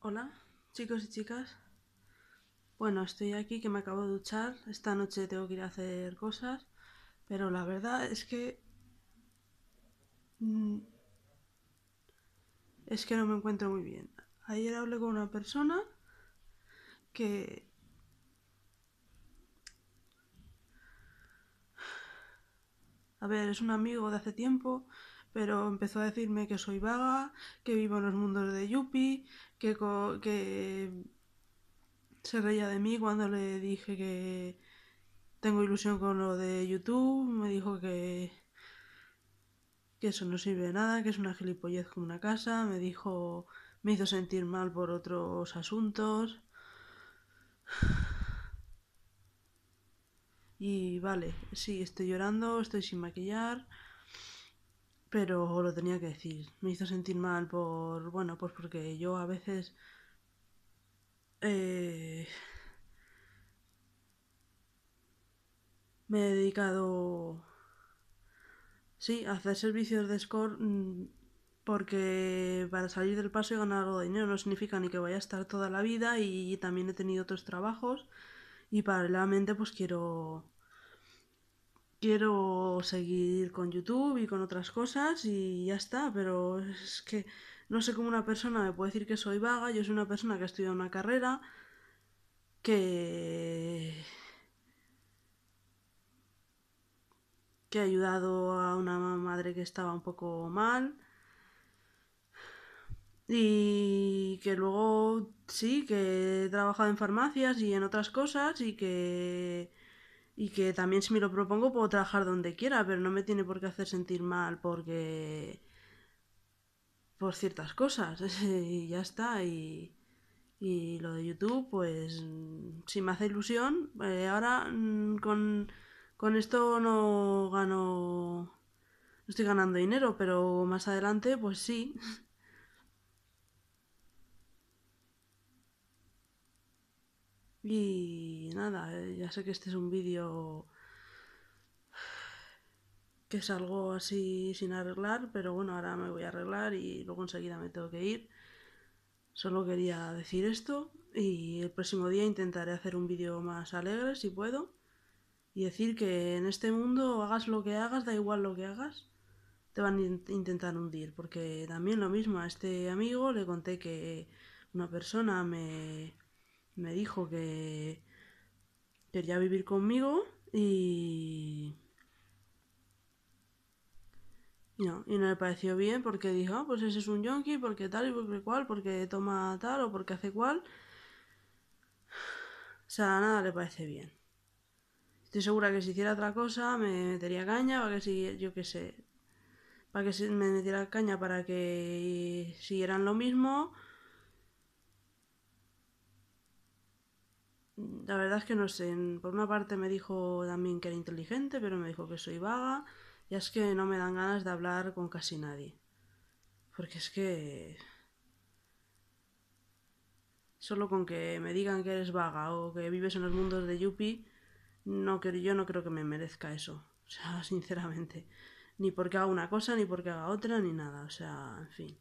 Hola, chicos y chicas. Bueno, estoy aquí que me acabo de duchar. Esta noche tengo que ir a hacer cosas. Pero la verdad es que... mm, Es que no me encuentro muy bien. Ayer hablé con una persona que... A ver, es un amigo de hace tiempo, pero empezó a decirme que soy vaga, que vivo en los mundos de Yuppie, que, se reía de mí cuando le dije que tengo ilusión con lo de YouTube. Me dijo que, que eso no sirve de nada, que es una gilipollez como una casa. Me dijo, me hizo sentir mal por otros asuntos. Y vale, sí, estoy llorando, estoy sin maquillar, pero lo tenía que decir. Me hizo sentir mal por, bueno, pues porque yo a veces eh, me he dedicado, sí, a hacer servicios de score mm, porque para salir del paso y ganar algo de dinero no significa ni que vaya a estar toda la vida y también he tenido otros trabajos y paralelamente pues quiero quiero seguir con YouTube y con otras cosas y ya está, pero es que no sé cómo una persona me puede decir que soy vaga, yo soy una persona que ha estudiado una carrera que que ha ayudado a una madre que estaba un poco mal y que luego sí, que he trabajado en farmacias y en otras cosas y que y que también si me lo propongo puedo trabajar donde quiera, pero no me tiene por qué hacer sentir mal porque por ciertas cosas y ya está y y lo de YouTube, pues si me hace ilusión, eh, ahora mm, con, con esto no gano, no estoy ganando dinero, pero más adelante, pues sí. Y nada, eh, ya sé que este es un vídeo que es algo así sin arreglar, pero bueno, ahora me voy a arreglar y luego enseguida me tengo que ir. Solo quería decir esto y el próximo día intentaré hacer un vídeo más alegre si puedo y decir que en este mundo hagas lo que hagas, da igual lo que hagas, te van a in- intentar hundir, porque también lo mismo a este amigo le conté que una persona me, me dijo que quería vivir conmigo y no, y no le pareció bien porque dijo, ah, pues ese es un yonki, porque tal y porque cual, porque toma tal o porque hace cual. O sea, nada le parece bien. Estoy segura que si hiciera otra cosa me metería caña para que si, yo qué sé, para que me metiera caña para que siguieran lo mismo. La verdad es que no sé, por una parte me dijo también que era inteligente, pero me dijo que soy vaga. Y es que no me dan ganas de hablar con casi nadie. Porque es que solo con que me digan que eres vaga o que vives en los mundos de Yuppie, no, yo no creo que me merezca eso. O sea, sinceramente. Ni porque haga una cosa, ni porque haga otra, ni nada. O sea, en fin.